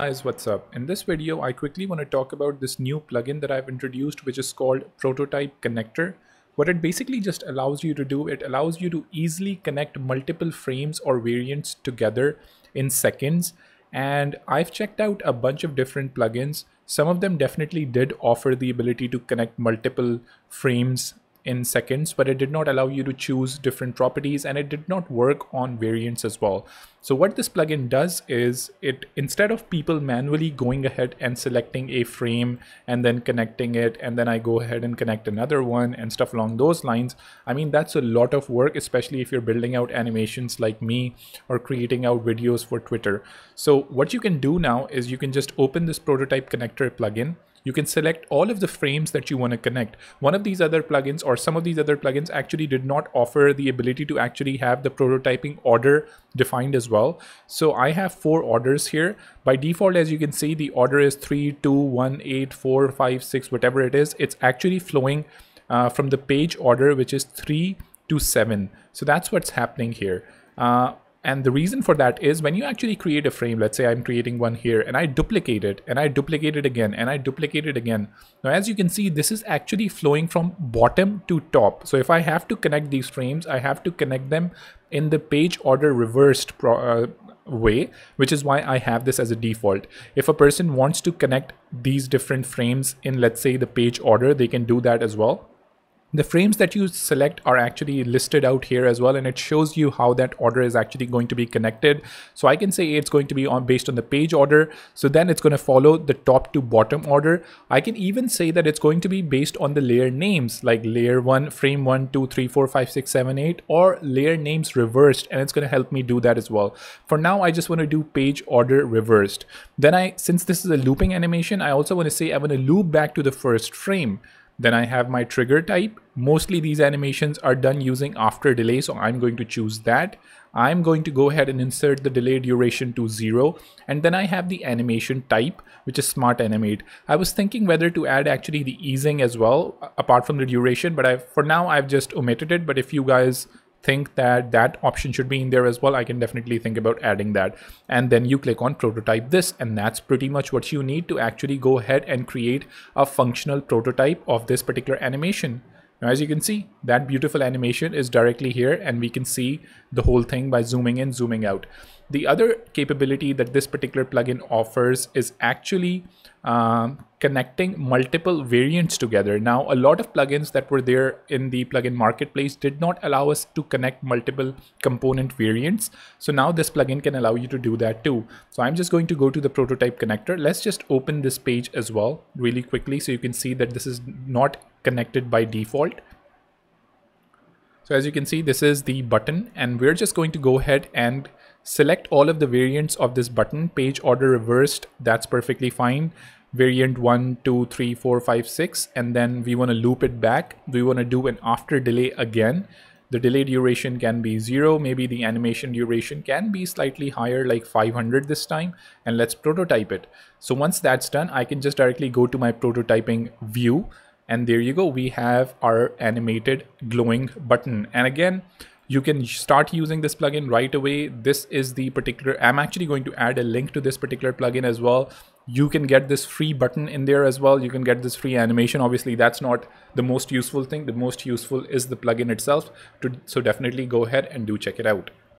guys what's up. In this video i quickly want to talk about this new plugin that i've introduced which is called prototype connector. What it basically just allows you to do it allows you to easily connect multiple frames or variants together in seconds. And i've checked out a bunch of different plugins. Some of them definitely did offer the ability to connect multiple frames in seconds, but it did not allow you to choose different properties and it did not work on variants as well. So what this plugin does is it instead of people manually going ahead and selecting a frame and then connecting it and then I go ahead and connect another one and stuff along those lines. I mean that's a lot of work especially if you're building out animations like me or creating out videos for Twitter. So what you can do now is you can just open this prototype connector plugin you can select all of the frames that you want to connect. One of these other plugins or some of these other plugins actually did not offer the ability to actually have the prototyping order defined as well. So I have four orders here. By default, as you can see, the order is 3, 2, 1, 8, 4, 5, 6, whatever it is. It's actually flowing uh, from the page order, which is 3 to 7. So that's what's happening here. Uh, and the reason for that is when you actually create a frame, let's say I'm creating one here and I duplicate it and I duplicate it again and I duplicate it again. Now, as you can see, this is actually flowing from bottom to top. So if I have to connect these frames, I have to connect them in the page order reversed uh, way, which is why I have this as a default. If a person wants to connect these different frames in, let's say the page order, they can do that as well. The frames that you select are actually listed out here as well and it shows you how that order is actually going to be connected. So I can say it's going to be on based on the page order. So then it's going to follow the top to bottom order. I can even say that it's going to be based on the layer names like layer 1, frame 1, 2, 3, 4, 5, 6, 7, 8 or layer names reversed and it's going to help me do that as well. For now I just want to do page order reversed. Then I since this is a looping animation I also want to say I want to loop back to the first frame. Then I have my trigger type. Mostly these animations are done using after delay, so I'm going to choose that. I'm going to go ahead and insert the delay duration to zero. And then I have the animation type, which is smart animate. I was thinking whether to add actually the easing as well, apart from the duration, but I for now I've just omitted it. But if you guys think that that option should be in there as well, I can definitely think about adding that. And then you click on prototype this and that's pretty much what you need to actually go ahead and create a functional prototype of this particular animation. Now, as you can see, that beautiful animation is directly here and we can see the whole thing by zooming in, zooming out. The other capability that this particular plugin offers is actually um, connecting multiple variants together. Now, a lot of plugins that were there in the plugin marketplace did not allow us to connect multiple component variants. So now this plugin can allow you to do that too. So I'm just going to go to the prototype connector. Let's just open this page as well really quickly so you can see that this is not connected by default. So as you can see, this is the button and we're just going to go ahead and select all of the variants of this button, page order reversed, that's perfectly fine. Variant 1 2 3 4 5 6 and then we want to loop it back. We want to do an after delay again. The delay duration can be zero. Maybe the animation duration can be slightly higher like 500 this time and let's prototype it. So once that's done i can just directly go to my prototyping view and there you go we have our animated glowing button and again you can start using this plugin right away. This is the particular, I'm actually going to add a link to this particular plugin as well. You can get this free button in there as well. You can get this free animation. Obviously, that's not the most useful thing. The most useful is the plugin itself. So definitely go ahead and do check it out.